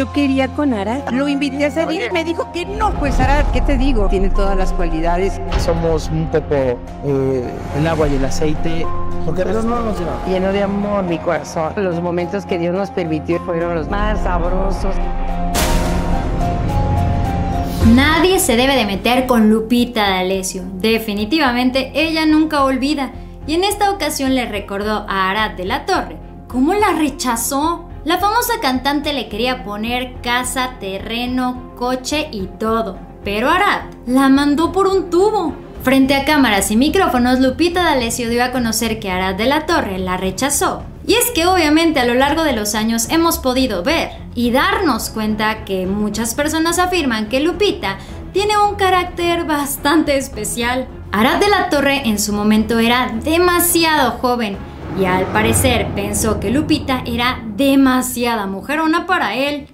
yo quería con Arad. Lo invité a salir, me dijo que no. Pues Arad, ¿qué te digo? Tiene todas las cualidades. Somos un poco eh, el agua y el aceite. Porque no nos lleva. Lleno de amor mi corazón. Los momentos que Dios nos permitió fueron los más sabrosos. Nadie se debe de meter con Lupita D'Alessio. Definitivamente ella nunca olvida. Y en esta ocasión le recordó a Arad de la Torre cómo la rechazó. La famosa cantante le quería poner casa, terreno, coche y todo. Pero Arad la mandó por un tubo. Frente a cámaras y micrófonos, Lupita D'Alessio dio a conocer que Arad de la Torre la rechazó. Y es que obviamente a lo largo de los años hemos podido ver y darnos cuenta que muchas personas afirman que Lupita tiene un carácter bastante especial. Arad de la Torre en su momento era demasiado joven y al parecer pensó que Lupita era demasiada mujerona para él.